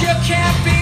you can't be.